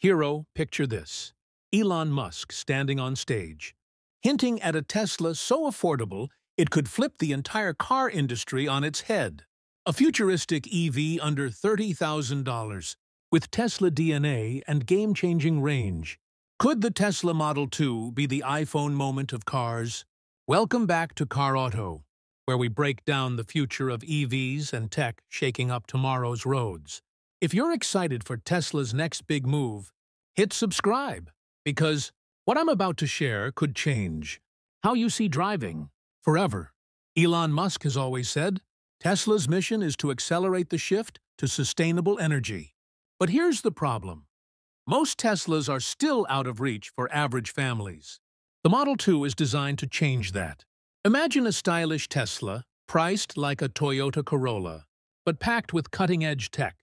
Hero, picture this. Elon Musk standing on stage, hinting at a Tesla so affordable it could flip the entire car industry on its head. A futuristic EV under $30,000, with Tesla DNA and game-changing range. Could the Tesla Model 2 be the iPhone moment of cars? Welcome back to Car Auto, where we break down the future of EVs and tech shaking up tomorrow's roads. If you're excited for Tesla's next big move, hit subscribe, because what I'm about to share could change how you see driving forever. Elon Musk has always said, Tesla's mission is to accelerate the shift to sustainable energy. But here's the problem. Most Teslas are still out of reach for average families. The Model 2 is designed to change that. Imagine a stylish Tesla, priced like a Toyota Corolla, but packed with cutting-edge tech.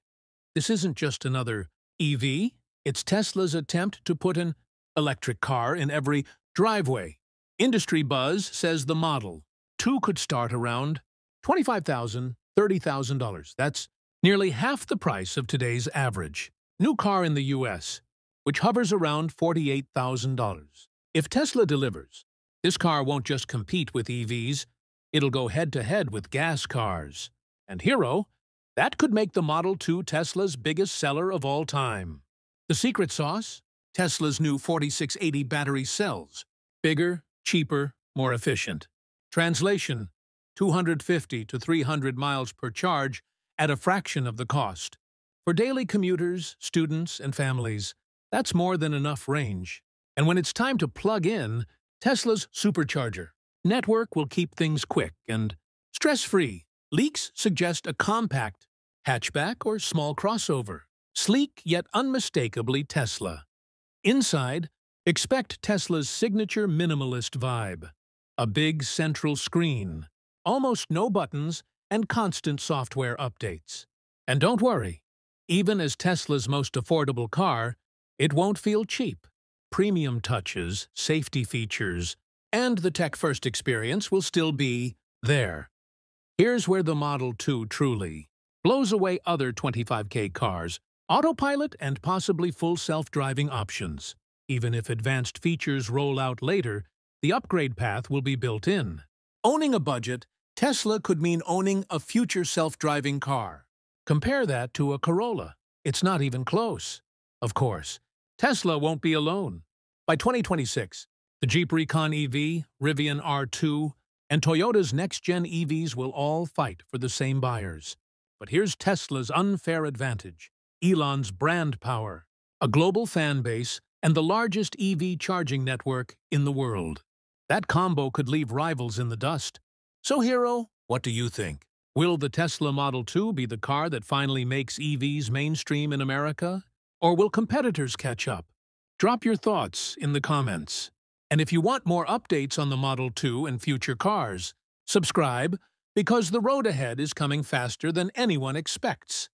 This isn't just another EV, it's Tesla's attempt to put an electric car in every driveway. Industry buzz says the Model 2 could start around $25,000, $30,000. That's nearly half the price of today's average. New car in the U.S., which hovers around $48,000. If Tesla delivers, this car won't just compete with EVs, it'll go head-to-head -head with gas cars. And Hero, that could make the Model 2 Tesla's biggest seller of all time. The secret sauce? Tesla's new 4680 battery cells. Bigger, cheaper, more efficient. Translation, 250 to 300 miles per charge at a fraction of the cost. For daily commuters, students, and families, that's more than enough range. And when it's time to plug in, Tesla's supercharger network will keep things quick and stress-free. Leaks suggest a compact hatchback or small crossover, sleek yet unmistakably Tesla. Inside, expect Tesla's signature minimalist vibe. A big central screen, almost no buttons, and constant software updates. And don't worry, even as Tesla's most affordable car, it won't feel cheap premium touches, safety features, and the tech-first experience will still be there. Here's where the Model 2 truly blows away other 25K cars, autopilot and possibly full self-driving options. Even if advanced features roll out later, the upgrade path will be built in. Owning a budget, Tesla could mean owning a future self-driving car. Compare that to a Corolla. It's not even close. Of course, Tesla won't be alone. By 2026, the Jeep Recon EV, Rivian R2, and Toyota's next-gen EVs will all fight for the same buyers. But here's Tesla's unfair advantage, Elon's brand power, a global fan base, and the largest EV charging network in the world. That combo could leave rivals in the dust. So, Hero, what do you think? Will the Tesla Model 2 be the car that finally makes EVs mainstream in America? Or will competitors catch up? Drop your thoughts in the comments. And if you want more updates on the Model 2 and future cars, subscribe because the road ahead is coming faster than anyone expects.